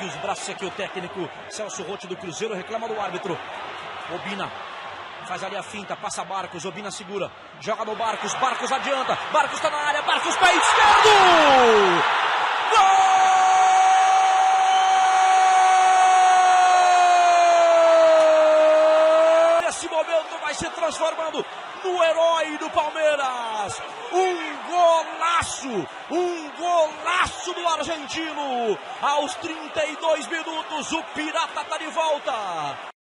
E os braços aqui o técnico Celso Rotti do Cruzeiro reclama do árbitro. Obina faz ali a finta, passa Barcos, Obina segura, joga no Barcos, Barcos adianta, Barcos está na área, Barcos pé esquerdo! Gol! Vai se transformando no herói do Palmeiras. Um golaço, um golaço do argentino. Aos 32 minutos, o Pirata está de volta.